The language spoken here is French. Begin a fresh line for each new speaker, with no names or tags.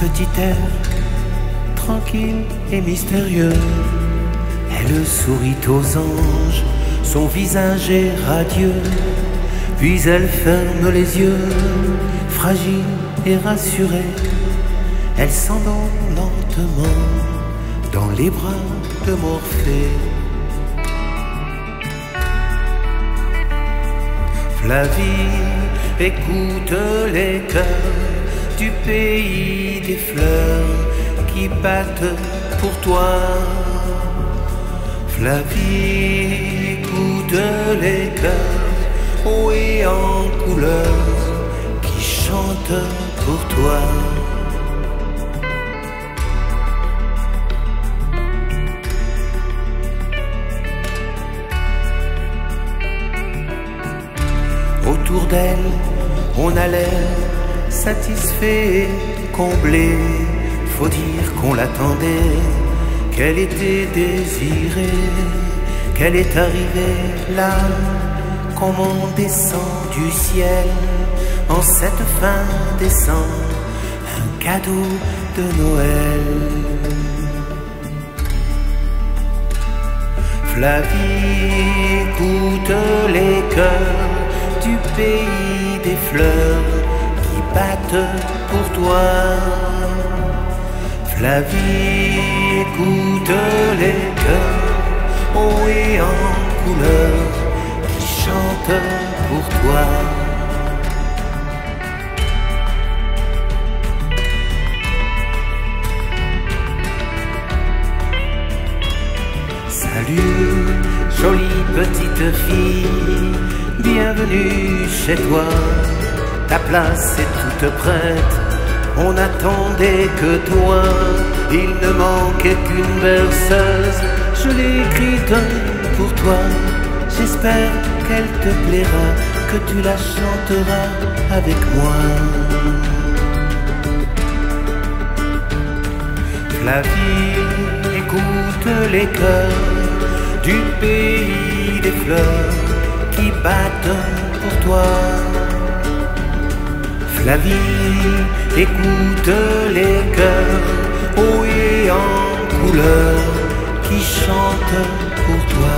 petit air tranquille et mystérieux. Elle sourit aux anges, son visage est radieux. Puis elle ferme les yeux, fragile et rassurée. Elle s'endort lentement dans les bras de Morphée. Flavie écoute les cœurs du pays des fleurs qui battent pour toi. Flavie écoute les cœurs et en couleur qui chantent pour toi. Autour d'elle, on a l'air satisfait, comblé. Faut dire qu'on l'attendait, qu'elle était désirée, qu'elle est arrivée là, comme on descend du ciel en cette fin décembre, un cadeau de Noël. Flavie écoute les cœurs du pays des fleurs battent pour toi. Flavie écoute les cœurs haut et en couleur qui chantent pour toi. Salut, jolie petite fille, bienvenue chez toi. Ta place est toute prête, on attendait que toi. Il ne manquait qu'une berceuse, je l'ai écrite pour toi. J'espère qu'elle te plaira, que tu la chanteras avec moi. Flavie écoute les cœurs du pays des fleurs qui battent pour toi. Flavie écoute les cœurs haut et en couleur qui chantent pour toi.